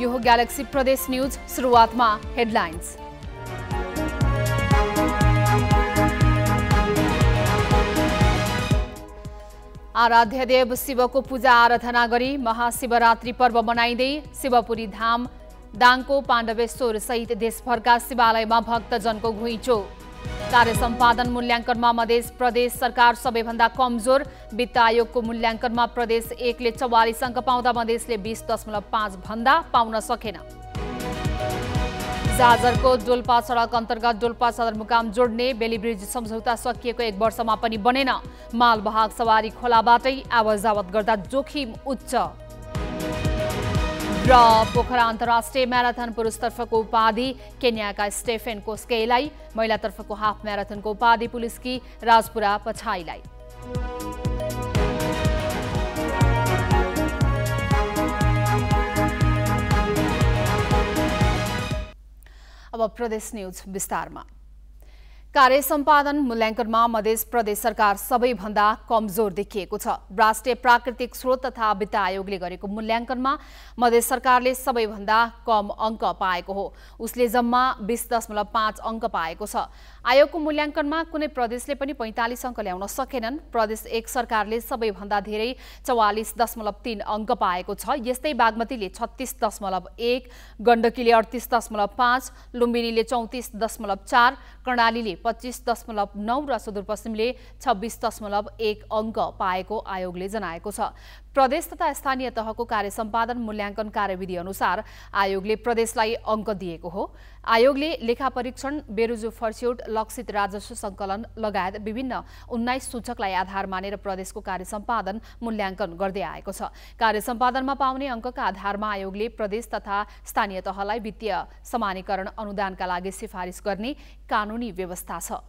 यो हो ग्यालेक्सी प्रदेश न्युज सुरुवातमा हेडलाइन्स आराध्य देव शिवको पूजा आराधना गरी महाशिवरात्रि पर्व मनाइँदै शिवपुरी धाम दाङको पाण्डवेश्वर सहित देशभरका शिवालयमा भक्तजनको घुइँचो। कार्य सम्पादन मूल्याङ्कनमा मधेस प्रदेश सरकार सबैभन्दा कमजोर। वित्त आयोगको मूल्याङ्कनमा प्रदेश एकले चौवालिस अङ्क पाउँदा मधेसले बिस दशमलव पाँच भन्दा पाउन सकेन। जाजरको डोल्पा सडक अन्तर्गत डोल्पा सदरमुकाम जोड्ने बेलीब्रिज सम्झौता सकिएको एक वर्षमा पनि बनेन। मालवाहक सवारी खोलाबाटै आवत गर्दा जोखिम उच्च। र पोखरा अन्तर्राष्ट्रिय म्याराथन पुरुषतर्फको उपाधि केन्याका स्टेफेन कोस्केलाई महिलातर्फको हाफ म्याराथनको उपाधि पुलिसकी राजपुरा पछाईलाई अब प्रदेश न्युज विस्तारमा। कार्य सम्पादन मूल्याङ्कनमा मध्य प्रदेश सरकार सबैभन्दा कमजोर देखिएको छ। राष्ट्रिय प्राकृतिक स्रोत तथा वित्त आयोगले गरेको मूल्याङ्कनमा मध्य सरकारले सबैभन्दा कम अङ्क पाएको हो। उसले जम्मा बिस दशमलव पाँच अङ्क पाएको छ। आयोगको मूल्याङ्कनमा कुनै प्रदेशले पनि पैँतालिस अङ्क ल्याउन सकेनन्। प्रदेश एक सरकारले सबैभन्दा धेरै चौवालिस दशमलव तिन अङ्क पाएको छ। यस्तै बागमतीले छत्तिस दशमलव एक गण्डकीले अडतिस दशमलव पाँच लुम्बिनीले चौतिस दशमलव चार कर्णालीले पच्चिस दशमलव नौ र सुदूरपश्चिमले छब्बिस दशमलव एक अङ्क पाएको आयोगले जनाएको छ। प्रदेश तथा स्थानीय तहको कार्य सम्पादन मूल्याङ्कन कार्यविधि अनुसार आयोगले प्रदेशलाई अङ्क दिएको हो। आयोगले लेखा परीक्षण बेरुजु फर्स्यौट लक्षित राजस्व सङ्कलन लगायत विभिन्न उन्नाइस सूचकलाई आधार मानेर प्रदेशको कार्य सम्पादन मूल्याङ्कन गर्दै आएको छ। कार्य सम्पादनमा पाउने अङ्कका आधारमा आयोगले प्रदेश तथा स्थानीय तहलाई वित्तीय समानीकरण अनुदानका लागि सिफारिस गर्ने कानुनी व्यवस्था छ।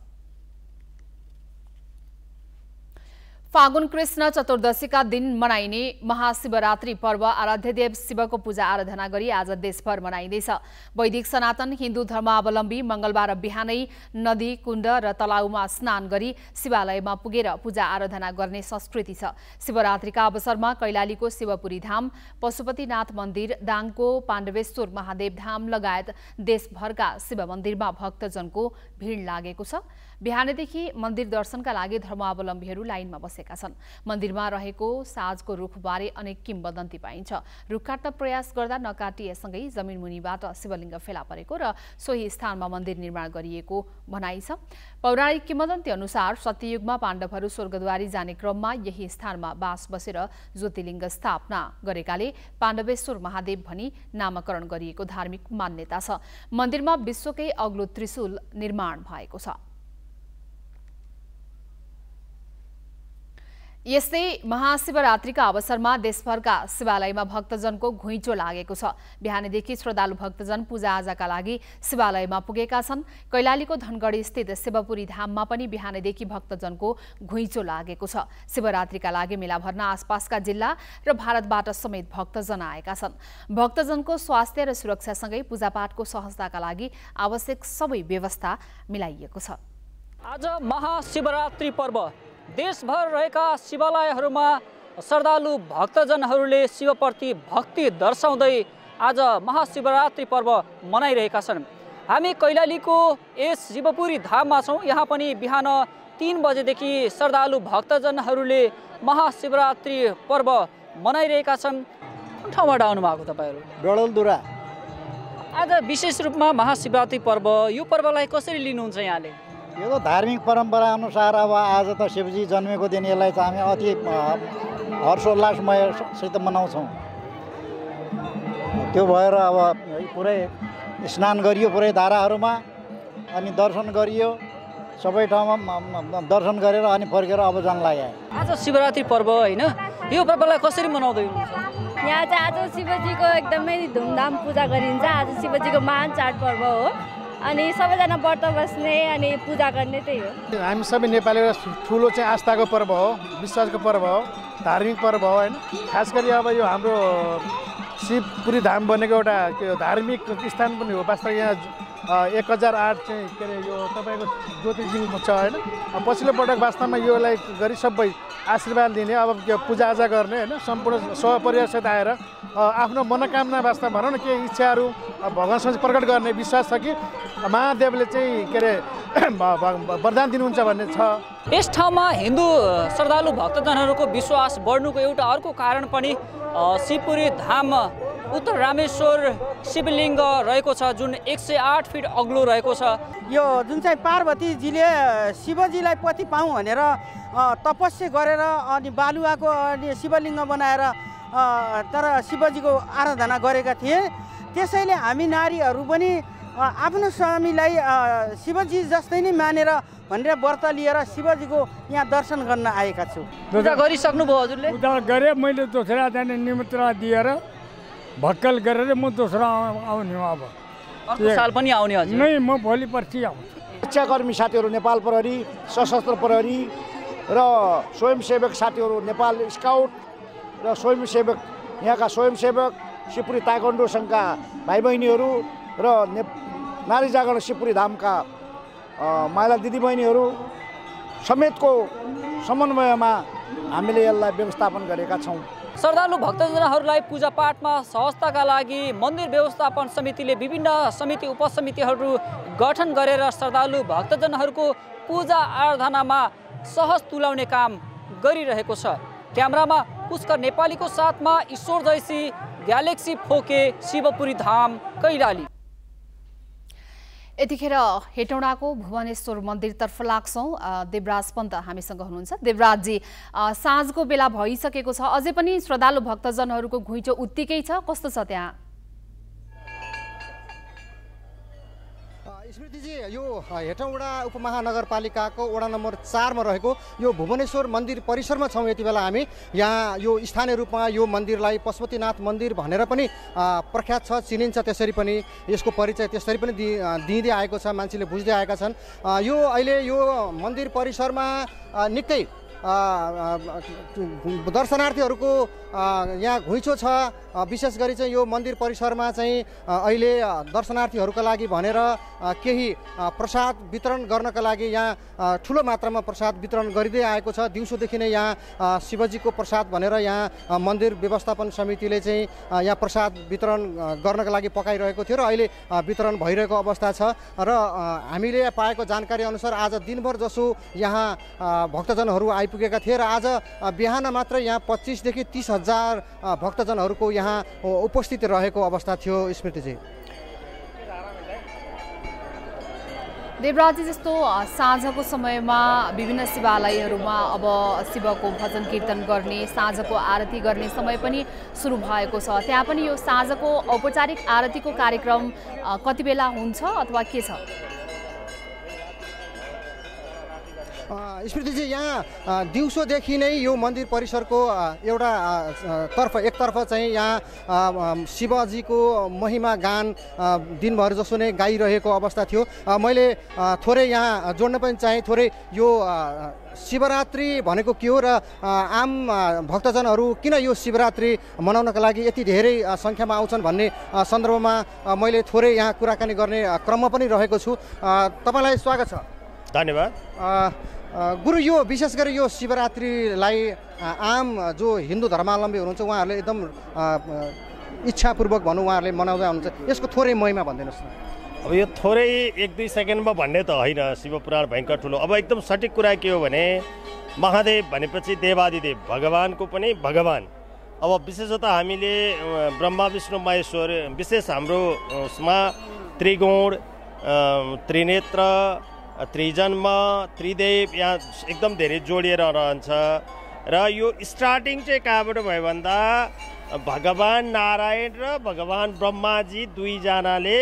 फागुन कृष्ण चतुर्दशीका दिन मनाइने महाशिवरात्रि पर्व आराध्यदेव शिवको पूजा आराधना गरी आज देशभर मनाइँदैछ। वैदिक सनातन हिन्दू धर्मावलम्बी मङ्गलबार बिहानै नदी कुण्ड र तलाउमा स्नान गरी शिवालयमा पुगेर पूजा आराधना गर्ने संस्कृति छ। शिवरात्रिका अवसरमा कैलालीको शिवपुरी धाम पशुपतिनाथ मन्दिर दाङको पाण्डवेश्वर महादेव धाम लगायत देशभरका शिव मन्दिरमा भक्तजनको भिड लागेको छ। बिहानैदेखि मन्दिर दर्शनका लागि धर्मावलम्बीहरू लाइनमा बसेका छन्। मन्दिरमा रहेको साजको रुखबारे अनेक किम्बदन्ती पाइन्छ। रुख काट्न प्रयास गर्दा नकाटिएसँगै जमिन मुनिबाट शिवलिङ्ग फेला परेको र सोही स्थानमा मन्दिर निर्माण गरिएको भनाइ छ। पौराणिक किम्बदन्ती अनुसार सत्ययुगमा पाण्डवहरू स्वर्गद्वारी जाने क्रममा यही स्थानमा बास बसेर ज्योतिलिङ्ग स्थापना गरेकाले पाण्डवेश्वर महादेव भनी नामाकरण गरिएको धार्मिक मान्यता छ। मन्दिरमा विश्वकै अग्लो त्रिशूल निर्माण भएको छ। यस्तै महाशिवरात्रिका अवसरमा देशभरका शिवालयमा भक्तजनको घुइँचो लागेको छ। बिहानैदेखि श्रद्धालु भक्तजन पूजाआजाका लागि शिवालयमा पुगेका छन्। कैलालीको धनगढी स्थित शिवपुरी धाममा पनि बिहानैदेखि भक्तजनको घुइँचो लागेको छ। शिवरात्रिका लागि मेला भर्न आसपासका जिल्ला र भारतबाट समेत भक्तजन आएका छन्। भक्तजनको स्वास्थ्य र सुरक्षासँगै पूजापाठको सहजताका लागि आवश्यक सबै व्यवस्था मिलाइएको छ। आज महाशिवरात्रि पर्व। देशभर रहेका शिवालयहरूमा श्रद्धालु भक्तजनहरूले शिवप्रति भक्ति दर्शाउँदै आज महाशिवरात्रि पर्व मनाइरहेका छन्। हामी कैलालीको यस शिवपुरी धाममा छौँ। यहाँ पनि बिहान तिन बजेदेखि श्रद्धालु भक्तजनहरूले महाशिवरात्रि पर्व मनाइरहेका छन्। कुन ठाउँबाट आउनुभएको तपाईँहरू? डडलदुरा आज विशेष रूपमा महाशिवरात्रि पर्व यो पर्वलाई कसरी लिनुहुन्छ यहाँले? यो त धार्मिक परम्परा अनुसार अब आज त शिवजी जन्मेको दिन यसलाई चाहिँ हामी अति हर्षोल्लासमयसित मनाउँछौँ। त्यो भएर अब पुरै स्नान गरियो पुरै धाराहरूमा अनि दर्शन गरियो। सबै ठाउँमा दर्शन गरेर अनि फर्केर अब जान लाग्यो आज शिवरात्रि पर्व होइन? यो पर्वलाई कसरी मनाउँदै हुनुहुन्छ? यहाँ चाहिँ आज शिवजीको एकदमै धुमधाम पूजा गरिन्छ। आज शिवजीको महान चाडपर्व हो। अनि सबैजना व्रत बस्ने अनि पूजा गर्ने त्यही हो। हामी सबै नेपाली ठुलो चाहिँ आस्थाको पर्व हो विश्वासको पर्व हो धार्मिक पर्व हो होइन? खास गरी अब यो हाम्रो शिवपुरी धाम बनेको एउटा धार्मिक स्थान पनि हो। वास्तव यहाँ एक हजार आठ चाहिँ के अरे यो तपाईँको ज्योतिर्लिङ छ होइन? पछिल्लो पटक वास्तवमा योलाई गरी सबै आशीर्वाद दिने अब के पूजाआजा गर्ने होइन? सम्पूर्ण सहपरिवारसित आएर आफ्नो मनोकामना वास्तव भनौँ न के इच्छाहरू भगवान्सँग प्रकट गर्ने विश्वास छ कि महादेवले चाहिँ के अरे वरदान दिनुहुन्छ भन्ने छ। यस ठाउँमा हिन्दू श्रद्धालु भक्तजनहरूको विश्वास बढ्नुको एउटा अर्को कारण पनि शिवपुरी धाम उत्तर रामेश्वर शिवलिङ्ग रहेको छ जुन एक सय आठ फिट अग्लो रहेको छ। यो जुन चाहिँ पार्वतीजीले शिवजीलाई पति पाऊँ भनेर तपस्या गरेर अनि बालुवाको अनि शिवलिङ्ग बनाएर तर शिवजीको आराधना गरेका थिए। त्यसैले हामी नारीहरू पनि आफ्नो स्वामीलाई शिवजी जस्तै नै मानेर भनेर व्रत लिएर शिवजीको यहाँ दर्शन गर्न आएका छौँ। पूजा गरिसक्नुभयो हजुरले? पूजा गरेँ मैले दोस्रो जाने निमन्त्रण दिएर भक्कल गरेर म दोस्रो आउ- आउने हो अब। अर्को साल पनि आउने हजुर। नै म भोलि पर्सि आउँछु। शिक्षाकर्मी साथीहरू नेपाल प्रहरी सशस्त्र प्रहरी र स्वयंसेवक साथीहरू नेपाल स्काउट र स्वयंसेवक यहाँका स्वयंसेवक शिवपुरी ताइक्वान्डो सङ्घका भाइ बहिनीहरू र ने नारी जागरण शिवपुरी धामका अ, महिला दिदीबहिनीहरू समेतको समन्वयमा हामीले यसलाई व्यवस्थापन गरेका छौँ। श्रद्धालु भक्तजनहरूलाई पूजापाठमा सहजताका लागि मन्दिर व्यवस्थापन समितिले विभिन्न समिति उपसमितिहरू गठन गरेर श्रद्धालु भक्तजनहरूको पूजा आराधनामा सहज तुलाउने काम गरिरहेको छ। क्यामरामा पुष्कर नेपालीको साथमा Ishwar Jaisi Galaxy four K Shivpuri Dham Kailali. यतिखेर हेटौँडाको भुवनेश्वर मन्दिरतर्फ लाग्छौँ। देवराज पन्त हामीसँग हुनुहुन्छ। देवराजजी साँझको बेला भइसकेको छ। अझै पनि श्रद्धालु भक्तजनहरूको घुइँचो उत्तिकै छ। कस्तो छ त्यहाँ? स्मृतिजी यो हेटौँडा उपमहानगरपालिकाको वडा नम्बर चारमा रहेको यो भुवनेश्वर मन्दिर परिसरमा छौँ यति बेला हामी। यहाँ यो स्थानीय रूपमा यो मन्दिरलाई पशुपतिनाथ मन्दिर भनेर पनि प्रख्यात छ चिनिन्छ त्यसरी पनि। यसको परिचय त्यसरी पनि दिँदै आएको छ मान्छेले बुझ्दै आएका छन्। यो अहिले यो मन्दिर परिसरमा निकै दर्शनार्थीहरूको यहाँ घुइँचो छ। विशेष गरी चाहिँ यो मन्दिर परिसरमा चाहिँ अहिले दर्शनार्थीहरूका लागि भनेर केही प्रसाद वितरण गर्नका लागि यहाँ ठुलो मात्रामा प्रसाद वितरण गरिँदै आएको छ। दिउँसोदेखि नै यहाँ शिवजीको प्रसाद भनेर यहाँ मन्दिर व्यवस्थापन समितिले चाहिँ यहाँ प्रसाद वितरण गर्नका लागि पकाइरहेको थियो र अहिले वितरण भइरहेको अवस्था छ। र हामीले पाएको जानकारी अनुसार आज दिनभर जसो यहाँ भक्तजनहरू आइपुगेका थिए र आज बिहान मात्र यहाँ पच्चिसदेखि तिस हजार भक्तजनहरूको यहाँ उपस्थित रहेको अवस्था थियो स्मृतिजी। देवराजी जस्तो साँझको समयमा विभिन्न शिवालयहरूमा अब शिवको भजन कीर्तन गर्ने साँझको आरती गर्ने समय पनि सुरु भएको छ। त्यहाँ पनि यो साँझको औपचारिक आरतीको कार्यक्रम कति बेला हुन्छ अथवा के छ? स्मृतिजी यहाँ दिउँसोदेखि नै यो मन्दिर परिसरको एउटा तर्फ एकतर्फ चाहिँ यहाँ शिवजीको महिमा गान दिनभर जसो नै गाइरहेको अवस्था थियो। मैले थोरै यहाँ जोड्न पनि चाहेँ थोरै यो शिवरात्रि भनेको के हो र आम भक्तजनहरू किन यो शिवरात्रि मनाउनका लागि यति धेरै सङ्ख्यामा आउँछन् भन्ने सन्दर्भमा मैले थोरै यहाँ कुराकानी गर्ने क्रममा पनि रहेको छु। तपाईँलाई स्वागत छ। धन्यवाद। गुरु यो विशेष गरी यो शिवरात्रिलाई आम जो हिन्दू धर्मावलम्बी हुनुहुन्छ उहाँहरूले एकदम इच्छापूर्वक भनौँ उहाँहरूले मनाउँदै हुनुहुन्छ यसको थोरै महिमा भनिदिनुहोस् न। अब यो थोरै एक दुई सेकेन्डमा भन्ने त होइन शिवपुराण भयङ्कर ठुलो। अब एकदम सठिक कुरा के हो भने महादेव भनेपछि देवादिदेव भगवान्को पनि भगवान्। अब विशेषतः हामीले ब्रह्मा विष्णु महेश्वर विशेष हाम्रो उसमा त्रिगुण त्रिनेत्र त्रिजन्म त्रिदेव यहाँ एकदम धेरै जोडिएर रहन्छ। र यो स्टार्टिङ चाहिँ कहाँबाट भयो भन्दा भगवान् नारायण र भगवान् ब्रह्माजी दुईजनाले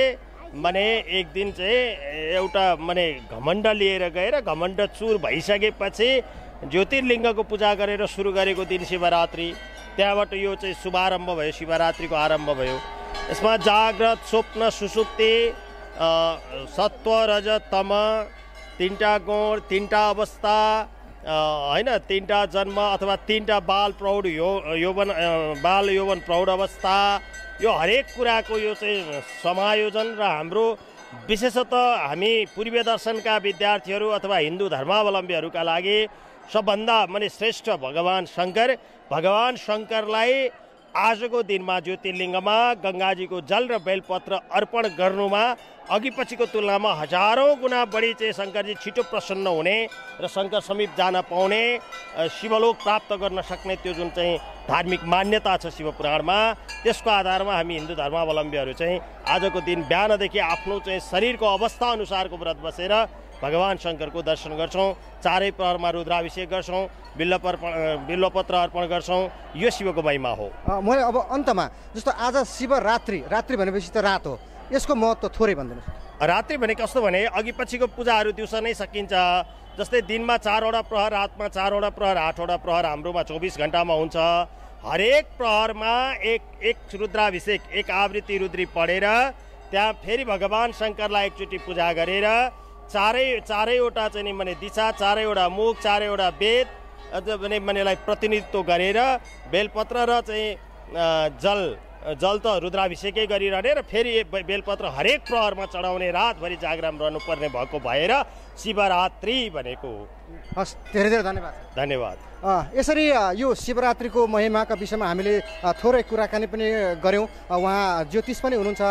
माने एक दिन चाहिँ एउटा माने घमण्ड लिएर गएर घमण्ड चुर भइसकेपछि ज्योतिर्लिङ्गको पूजा गरेर सुरु गरेको दिन शिवरात्रि। त्यहाँबाट यो चाहिँ शुभारम्भ भयो शिवरात्रिको आरम्भ भयो। यसमा जाग्रत स्वप्न सुसुप्ति सत्व रज तम तिनवटा गुण तिनवटा अवस्था होइन तिनवटा जन्म अथवा तिनवटा बाल प्रौढ यो यौवन बाल यौवन प्रौढ अवस्था। यो हरेक कुराको यो चाहिँ समायोजन र हाम्रो विशेषतः हामी पूर्वीय दर्शनका विद्यार्थीहरू अथवा हिन्दू धर्मावलम्बीहरूका लागि सबभन्दा माने श्रेष्ठ भगवान् शङ्कर। भगवान् शङ्करलाई आजको दिनमा ज्योतिर्लिङ्गमा गङ्गाजीको जल र बेलपत्र अर्पण गर्नुमा अघि पछिको तुलनामा हजारौँ गुणा बढी चाहिँ शङ्करजी छिटो प्रसन्न हुने र शङ्कर समीप जान पाउने शिवलोक प्राप्त गर्न सक्ने त्यो जुन चाहिँ धार्मिक मान्यता छ शिवपुराणमा त्यसको आधारमा हामी हिन्दू धर्मावलम्बीहरू चाहिँ आजको दिन बिहानदेखि आफ्नो चाहिँ शरीरको अवस्था अनुसारको व्रत बसेर भगवान् शङ्करको दर्शन गर्छौँ चारै प्रहरमा रुद्राभिषेक गर्छौँ बिल्लपर बिल्वपत्र अर्पण गर्छौँ यो शिवको महिमा हो। मैले अब अन्तमा जस्तो आज शिवरात्रि रात्रि भनेपछि त रात हो। यसको महत्त्व थोरै भनिदिनुहोस्। रात्रि भने कस्तो भने अघि पछिको पूजाहरू दिउँसो नै सकिन्छ। जस्तै दिनमा चारवटा प्रहर रातमा चारवटा प्रहर आठवटा प्रहर हाम्रोमा चौबिस घन्टामा हुन्छ। हरेक प्रहरमा एक एक रुद्राभिषेक एक आवृत्ति रुद्री पढेर त्यहाँ फेरि भगवान् शङ्करलाई एकचोटि पूजा गरेर चारै चारैवटा चाहिँ नि दिशा चारैवटा मुख चारैवटा वेद भने मानेलाई प्रतिनिधित्व गरेर बेलपत्र र चाहिँ जल जल त रुद्राभिषेकै गरिरहने र फेरि बेलपत्र हरेक प्रहरमा चढाउने रातभरि जागराम रहनुपर्ने भएको भएर शिवरात्रि भनेको हस् धेरै धेरै धन्यवाद। धन्यवाद। यसरी यो शिवरात्रिको महिमाका विषयमा हामीले थोरै कुराकानी पनि गऱ्यौँ। उहाँ ज्योतिष पनि हुनुहुन्छ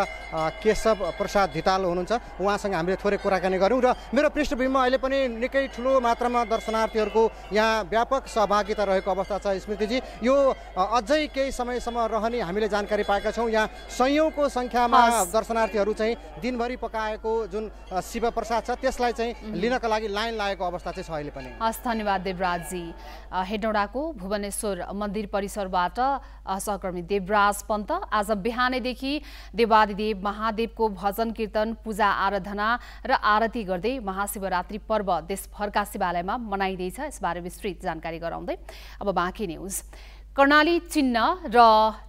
केशव प्रसाद धिताल हुनुहुन्छ। उहाँसँग हामीले थोरै कुराकानी गऱ्यौँ र मेरो पृष्ठभूमिमा अहिले पनि निकै ठुलो मात्रामा दर्शनार्थीहरूको यहाँ व्यापक सहभागिता रहेको अवस्था छ स्मृतिजी। यो अझै केही समयसम्म रहने हामीले जानकारी पाएका छौँ। यहाँ सयौँको सङ्ख्यामा दर्शनार्थीहरू चाहिँ दिनभरि पकाएको जुन शिव प्रसाद छ त्यसलाई चाहिँ लिनका लागि लाइन लागेको अवस्था चाहिँ छ अहिले पनि हस् धन्यवाद देवराजजी। हेटौँडाको भुवनेश्वर मन्दिर परिसरबाट सहकर्मी देवराज पन्त। आज बिहानैदेखि देवादिदेव महादेवको भजन कीर्तन पूजा आराधना र आरती गर्दै महाशिवरात्रि पर्व देशभरका शिवालयमा मनाइँदैछ। यसबारे विस्तृत जानकारी गराउँदै अब बाँकी न्युज। कर्णाली चिन्ह र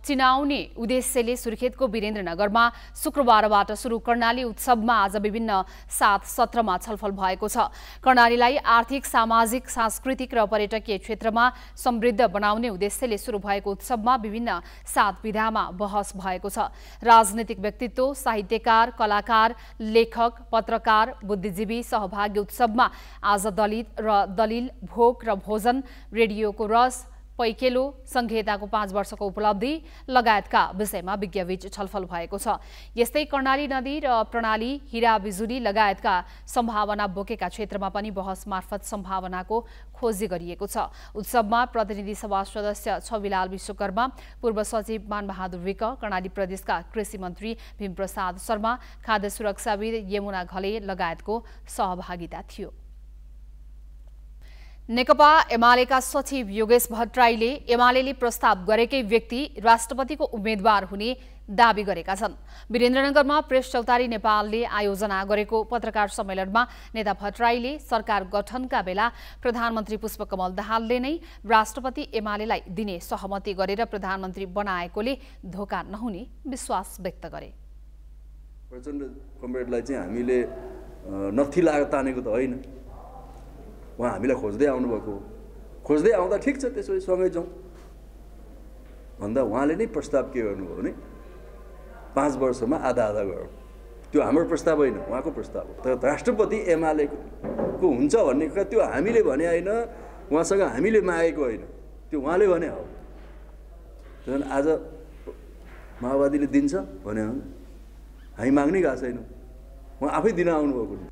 चिनाउने उद्देश्यले सुर्खेतको वीरेन्द्रनगरमा शुक्रबारबाट सुरु कर्णाली उत्सवमा आज विभिन्न सात सत्रमा छलफल भएको छ। कर्णालीलाई आर्थिक सामाजिक सांस्कृतिक र पर्यटकीय क्षेत्रमा समृद्ध बनाउने उद्देश्यले सुरु भएको उत्सवमा विभिन्न सात विधामा बहस भएको छ। राजनैतिक व्यक्तित्व साहित्यकार कलाकार लेखक पत्रकार बुद्धिजीवी सहभागी उत्सवमा आज दलित र दलिल भोग र भोजन रेडियोको रस पैकेलो संहिताको पाँच वर्षको उपलब्धि लगायतका विषयमा विज्ञबीच छलफल भएको छ। यस्तै कर्णाली नदी र प्रणाली हिरा बिजुली लगायतका सम्भावना बोकेका क्षेत्रमा पनि बहस मार्फत सम्भावनाको खोजी गरिएको छ। उत्सवमा प्रतिनिधि सभा सदस्य छविलाल विश्वकर्मा पूर्व सचिव मानबहादुर विक कर्णाली प्रदेशका कृषि मन्त्री भीमप्रसाद शर्मा खाद्य सुरक्षाविद यमुना घले लगायतको सहभागिता थियो। नेकपा एमालेका सचिव योगेश भट्टराईले एमाले प्रस्ताव गरेकै व्यक्ति राष्ट्रपतिको उम्मेद्वार हुने दावी गरेका छन्। वीरेन्द्रनगरमा प्रेस चौतारी नेपालले आयोजना गरेको पत्रकार सम्मेलनमा नेता भट्टराईले सरकार गठनका बेला प्रधानमन्त्री पुष्पकमल दाहालले नै राष्ट्रपति एमालेलाई दिने सहमति गरेर प्रधानमन्त्री बनाएकोले धोका नहुने विश्वास व्यक्त गरे। प्रचण्ड कमरेडलाई चाहिँ हामीले तानेको त होइन। उहाँ हामीलाई खोज्दै आउनुभएको खोज्दै आउँदा ठिक छ त्यसो सँगै जाउँ भन्दा उहाँले नै प्रस्ताव के गर्नुभयो भने पाँच वर्षमा आधा आधा गरौँ त्यो हाम्रो प्रस्ताव होइन उहाँको प्रस्ताव हो तर राष्ट्रपति एमालेको हुन्छ भन्ने कुरा त्यो हामीले भने होइन उहाँसँग हामीले मागेको होइन त्यो उहाँले भने हो त्यस आज माओवादीले दिन्छ भने हामी माग्नै गएको छैनौँ उहाँ आफै दिन आउनुभएको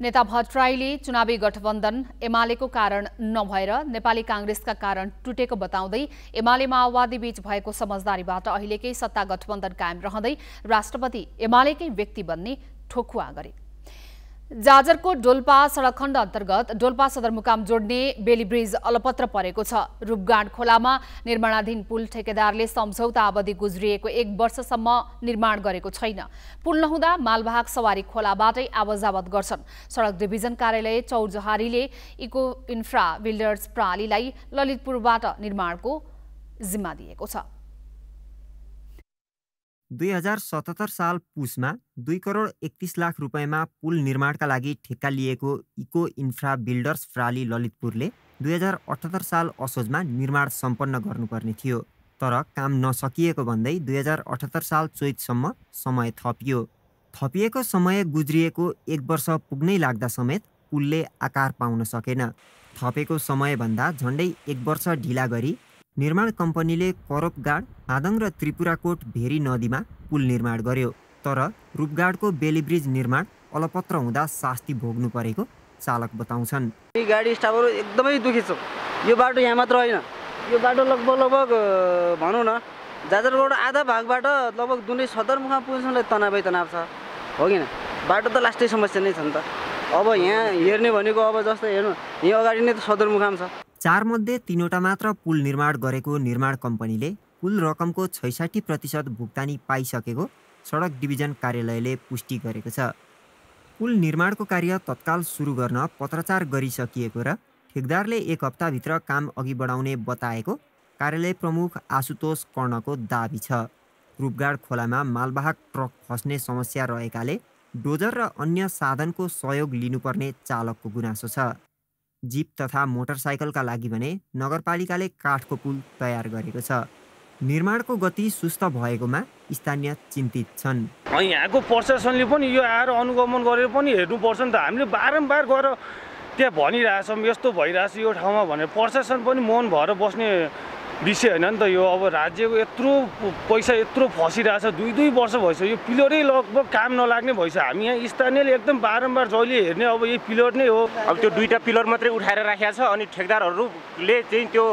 नेता भट्टराईले चुनावी गठबन्धन एमालेको कारण नभएर नेपाली काङ्ग्रेसका कारण टुटेको बताउँदै एमाले माओवादी बीच भएको समझदारीबाट अहिलेकै सत्ता गठबन्धन कायम रहँदै राष्ट्रपति एमालेकै व्यक्ति बन्ने ठोकुवा गरे। जाजरको डोल्पा सडक खण्ड अन्तर्गत डोल्पा सदरमुकाम जोड्ने बेली ब्रिज अलपत्र परेको छ। रूपगाँड खोलामा निर्माणाधीन पुल ठेकेदारले सम्झौता अवधि गुज्रिएको एक वर्षसम्म निर्माण गरेको छैन। पुल नहुँदा मालवाहक सवारी खोलाबाटै आवजावत गर्छन्। सडक डिभिजन कार्यालय चौरजहारीले इको इन्फ्रा बिल्डर्स प्रणालीलाई ललितपुरबाट निर्माणको जिम्मा दिएको छ। दुई हजार सतहत्तर साल पुसमा दुई करोड एकतिस लाख रुपियाँमा पुल निर्माणका लागि ठेक्का लिएको इको इन्फ्रा बिल्डर्स प्राली ललितपुरले दुई हजार अठहत्तर साल असोजमा निर्माण सम्पन्न गर्नुपर्ने थियो तर काम नसकिएको भन्दै दुई हजार अठहत्तर साल चैतसम्म समय थपियो। थपिएको समय गुज्रिएको एक वर्ष पुग्नै लाग्दा समेत पुलले आकार पाउन सकेन। थपेको समयभन्दा झन्डै एक वर्ष ढिला गरी निर्माण कम्पनीले करपगाड हादङ र त्रिपुराकोट भेरी नदीमा पुल निर्माण गर्यो। तर रूपगाडको बेली निर्माण अलपत्र हुँदा शास्ति भोग्नु परेको चालक बताउँछन्। गाडी स्टाफहरू एकदमै दुखी छ यो बाटो यहाँ मात्र होइन। यो बाटो लगभग लगभग भनौँ न जाजरबाट आधा भागबाट लगभग दुनै सदरमुखमा पुग्नेसम्मलाई तनावै तनाव छ। हो किन बाटो त लास्टै समस्या नै छ नि त। अब यहाँ हेर्ने भनेको अब जस्तै हेर्नु यहाँ अगाडि नै त सदरमुकाम छ। चारमध्ये तिनवटा मात्र पुल निर्माण गरेको निर्माण कम्पनीले पुल रकमको छैसाठी प्रतिशत भुक्तानी पाइसकेको सडक डिभिजन कार्यालयले पुष्टि गरेको छ। पुल निर्माणको कार्य तत्काल सुरु गर्न पत्रचार गरिसकिएको र ठेकदारले एक हप्ताभित्र काम अघि बढाउने बताएको कार्यालय प्रमुख आशुतोष कर्णको दावी छ। रूपगाड खोलामा मालवाहक ट्रक फस्ने समस्या रहेकाले डोजर र अन्य साधनको सहयोग लिनुपर्ने चालकको गुनासो छ। जिप तथा मोटरसाइकलका लागि भने नगरपालिकाले काठको पुल तयार गरेको छ। निर्माणको गति सुस्त भएकोमा स्थानीय चिन्तित छन्। यहाँको प्रशासनले पनि यो आएर अनुगमन गरेर पनि हेर्नुपर्छ नि त। हामीले बारम्बार गएर त्यहाँ भनिरहेछौँ यस्तो भइरहेछ यो ठाउँमा भनेर। प्रशासन पनि मौन भएर बस्ने विषय होइन नि त यो अब राज्यको यत्रो पैसा यत्रो फसिरहेछ दुई दुई वर्ष भइसक्यो यो पिलरै लगभग काम नलाग्ने भइसक्यो। हामी यहाँ स्थानीयले एकदम बारम्बार जहिले हेर्ने अब यही पिलर नै हो। अब त्यो दुईवटा पिलर मात्रै उठाएर राखेको छ अनि ठेकदारहरूले चाहिँ त्यो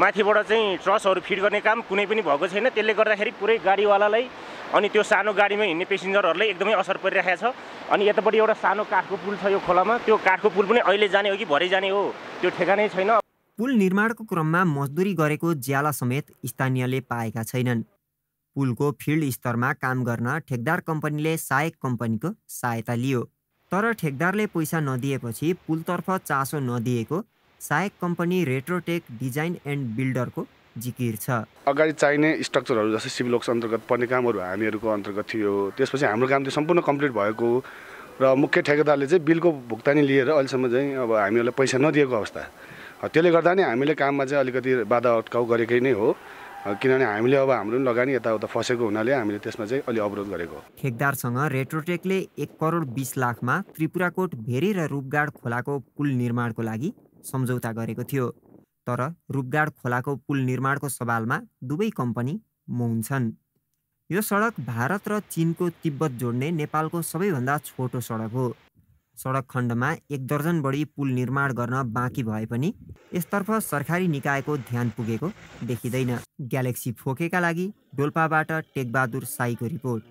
माथिबाट चाहिँ ट्रसहरू फिट गर्ने काम कुनै पनि भएको छैन। त्यसले गर्दाखेरि पुरै गाडीवालालाई अनि त्यो सानो गाडीमा हिँड्ने पेसेन्जरहरूलाई एकदमै असर परिरहेको छ। अनि यतापट्टि एउटा सानो काठको पुल छ यो खोलामा त्यो काठको पुल पनि अहिले जाने हो कि भरे जाने हो त्यो ठेगानै छैन। पुल निर्माणको क्रममा मजदुरी गरेको ज्याला समेत स्थानीयले पाएका छैनन्। पुलको फिल्ड स्तरमा काम गर्न ठेकदार कम्पनीले सहायक कम्पनीको सहायता लियो। तर ठेकदारले पैसा नदिएपछि पुलतर्फ चासो नदिएको सहायक कम्पनी रेट्रोटेक डिजाइन एन्ड बिल्डरको जिकिर छ। अगाडि चाहिने स्ट्रक्चरहरू जस्तै सिभिल वर्क्स अन्तर्गत पर्ने कामहरू हामीहरूको अन्तर्गत थियो। त्यसपछि हाम्रो काम चाहिँ सम्पूर्ण कम्प्लिट भएको र मुख्य ठेकेदारले चाहिँ बिलको भुक्तानी लिएर अहिलेसम्म चाहिँ अब हामीहरूलाई पैसा नदिएको अवस्था। त्यसले गर्दा नै हामीले काममा चाहिँ अलिकति बाधा अट्काउ गरेकै नै हो। किनभने हामीले अब हाम्रो लगानी यताउता फसेको हुनाले हामीले त्यसमा चाहिँ अलि अवरोध गरेको ठेकदारसँग रेट्रोटेकले एक करोड बिस लाखमा त्रिपुराकोट भेरी र रूपगाड खोलाको पुल निर्माणको लागि सम्झौता गरेको थियो। तर रूपगाड खोलाको पुल निर्माणको सवालमा दुवै कम्पनी मौन छन्। यो सडक भारत र चिनको तिब्बत जोड्ने नेपालको सबैभन्दा छोटो सडक हो। सडक खण्डमा एक दर्जन बढी पुल निर्माण गर्न बाँकी भए पनि यसतर्फ सरकारी निकायको ध्यान पुगेको देखिँदैन। ग्यालेक्सी फोकेका लागि डोल्पाबाट टेकबहादुर साईको रिपोर्ट।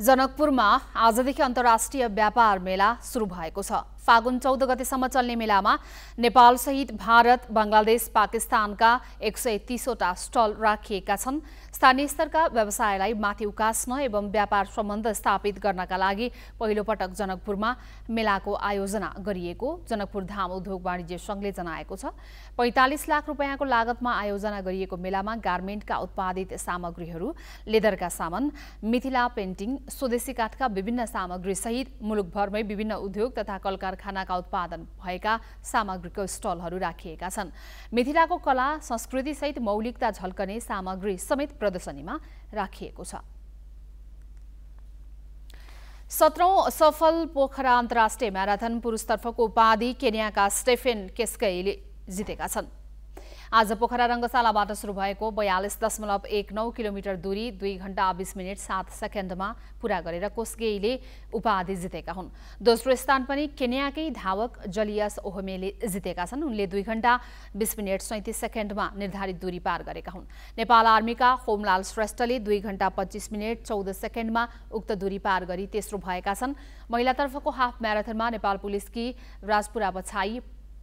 जनकपुरमा आजदेखि अन्तर्राष्ट्रिय व्यापार मेला सुरु भएको छ। फागुन चौध गतेसम्म चल्ने मेलामा नेपालसहित भारत बङ्गलादेश पाकिस्तानका एक सय तिसवटा स्टल राखिएका छन्। स्थानीय स्तरका व्यवसायलाई माथि उकास्न एवं व्यापार सम्बन्ध स्थापित गर्नका लागि पहिलोपटक जनकपुरमा मेलाको आयोजना गरिएको जनकपुर धाम उद्योग वाणिज्य सङ्घले जनाएको छ। पैँतालिस लाख रुपियाँको लागतमा आयोजना गरिएको मेलामा गार्मेन्टका उत्पादित सामग्रीहरू लेदरका सामान मिथिला पेन्टिङ स्वदेशी काठका विभिन्न सामग्री सहित मुलुकभरमै विभिन्न उद्योग तथा कल कारखानाका उत्पादन भएका सामग्रीको स्टलहरू राखिएका छन्। मिथिलाको कला संस्कृतिसहित मौलिकता झल्कने सामग्री समेत प्रदर्शनीमा राखिएको छ। सत्रौं सफल पोखरा अन्तर्राष्ट्रिय म्याराथन पुरुषतर्फको उपाधि केन्याका स्टेफेन केस्कैले जितेका छन्। आज पोखरा रङ्गशालाबाट सुरु भएको बयालिस दशमलव एक नौ किलोमिटर दूरी दुई घण्टा बिस मिनट सात सेकेन्डमा पुरा गरेर कोस्गेईले उपाधि जितेका हुन्। दोस्रो स्थान पनि केन्याकै धावक जलियस ओहमेले जितेका छन्। उनले दुई घण्टा बिस मिनट सैतिस सेकेन्डमा निर्धारित दूरी पार गरेका हुन्। नेपाल आर्मीका होमलाल श्रेष्ठले दुई घण्टा पच्चिस मिनट चौध सेकेन्डमा उक्त दूरी पार गरी तेस्रो भएका छन्। महिलातर्फको हाफ म्याराथनमा नेपाल पुलिसकी राजपुरा बछाई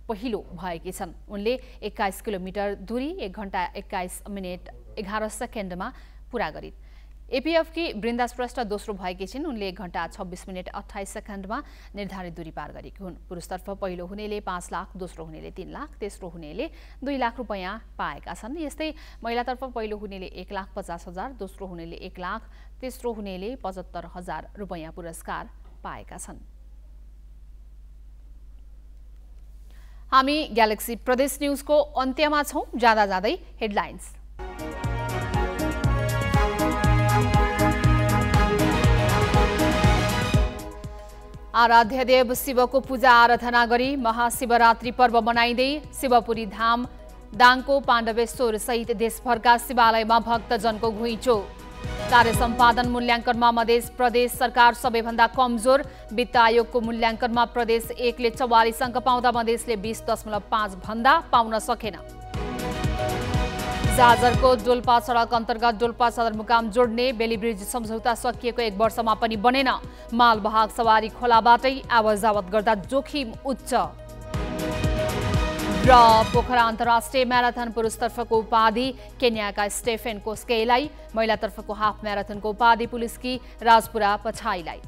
पहिलो भएकी छन्। उनले एक्काइस किलोमिटर दूरी एक घन्टा एक्काइस मिनट एघार सेकेन्डमा पुरा गरिन्। एपिएफकी वृन्दा श्रेष्ठ दोस्रो भएकी छिन्। उनले एक घन्टा छब्बिस मिनट अठाइस सेकेन्डमा निर्धारित दूरी पार गरेकी हुन्। पुरुषतर्फ पहिलो हुनेले पाँच लाख दोस्रो हुनेले तिन लाख तेस्रो हुनेले दुई लाख रुपियाँ पाएका छन्। यस्तै महिलातर्फ पहिलो हुनेले एक लाख पचास हजार दोस्रो हुनेले एक लाख तेस्रो हुनेले पचहत्तर हजार रुपियाँ पुरस्कार पाएका छन्। हामी ग्यालेक्सी प्रदेश न्युजको अन्त्यमा छौँ। जाँदा जाँदै हेडलाइन्स। आराध्यदेव शिवको पूजा आराधना गरी महाशिवरात्रि पर्व मनाइँदै शिवपुरी धाम दाङको पाण्डवेश्वर सहित देशभरका शिवालयमा भक्तजनको घुइँचो। कार्य सम्पादन मूल्याङ्कनमा मधेस प्रदेश सरकार सबैभन्दा कमजोर। वित्त आयोगको मूल्याङ्कनमा प्रदेश एकले चौवालिस अङ्क पाउँदा मधेसले बिस दशमलव पाँच भन्दा पाउन सकेन। जाजरको डोल्पा सडक अन्तर्गत डोल्पा सदरमुकाम जोड्ने बेलीब्रिज सम्झौता सकिएको एक वर्षमा पनि बनेन। मालवाहक सवारी खोलाबाटै आवत गर्दा जोखिम उच्च। र पोखरा अन्तर्राष्ट्रिय म्याराथन पुरुषतर्फको उपाधि केन्याका स्टेफेन कोस्केलाई महिलातर्फको हाफ म्याराथनको उपाधि पुलिसकी राजपुरा पछाईलाई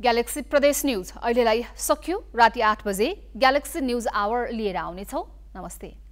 ग्यालेक्सी प्रदेश न्युज अहिलेलाई सकियो राति आठ बजे। ग्यालेक्सी न्युज आवर लिएर आउनेछौँ। नमस्ते।